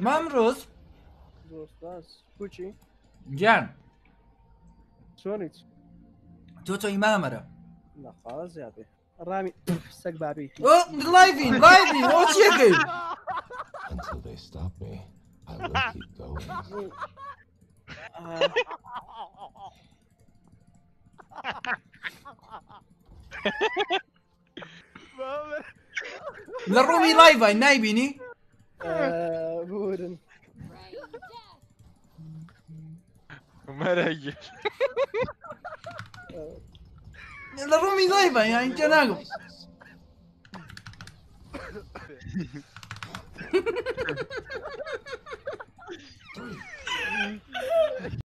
mam روز دوست كوتشي جان شلونك؟ توتو امامره لا خلاص يا ابي رامي سق بابي أو لايفين لايفين أو شكل Until they stop me, I will keep going. آه. للرومي لايفا نايبيني بورن ما رجع للرومي لايفا يعني انت ناقم